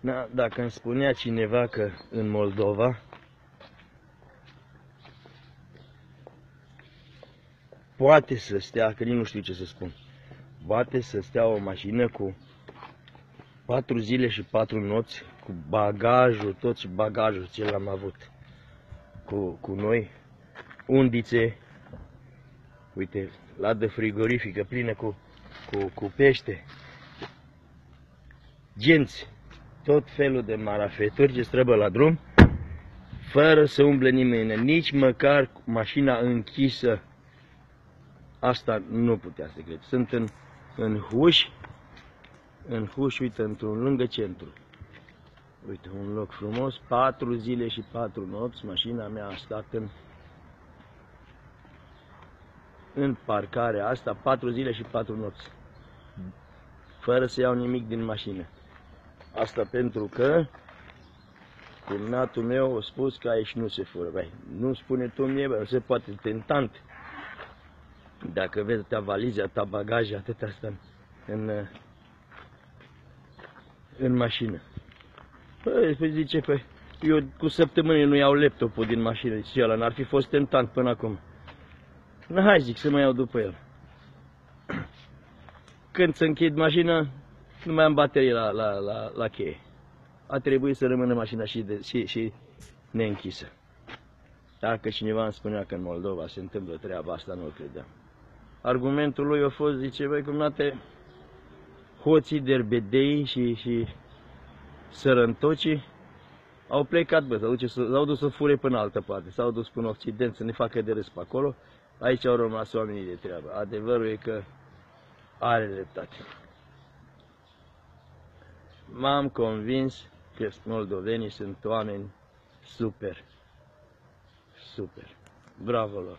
Da, dacă îmi spunea cineva că în Moldova poate să stea, că nici nu știu ce să spun, poate să stea o mașină cu patru zile și patru nopți, cu bagajul, tot și bagajul ce l-am avut cu, cu noi, undițe, uite, ladă frigorifică plină cu, cu, cu pește, genți, tot felul de marafeturi ce străbă la drum, fără să umble nimeni, nici măcar mașina închisă. Asta nu putea să cred. Sunt în, în Huș, în Huș, uite, într-un lângă centru. Uite, un loc frumos, patru zile și patru nopți, mașina mea a stat în, în parcarea asta, patru zile și patru nopți, fără să iau nimic din mașină. Asta pentru că cumnatul meu a spus că aici nu se fură. Băi, nu spune tu mie, băi, se poate tentant. Dacă vezi ta valize, ta bagaje, atât asta în, în mașină. Păi, păi zice, păi, eu cu săptămâni nu iau laptopul din mașină, zice ăla, n-ar fi fost tentant până acum. Na, hai, zic, să mă iau după el. Când să închid mașina, nu mai am baterie la, la, la, la cheie. A trebuit să rămână mașina și, de, și, și neînchisă. Dacă cineva îmi spunea că în Moldova se întâmplă treaba asta, nu o credeam. Argumentul lui a fost, zice, băi, cum date hoții, derbedei și, și sărăntocii au plecat, bă, s-au, s-au dus să fure până altă parte, s-au dus până Occident să ne facă de râs pe acolo, aici au rămas oamenii de treabă. Adevărul e că are dreptate. M-am convins că moldovenii sunt oameni super. Super. Bravo lor!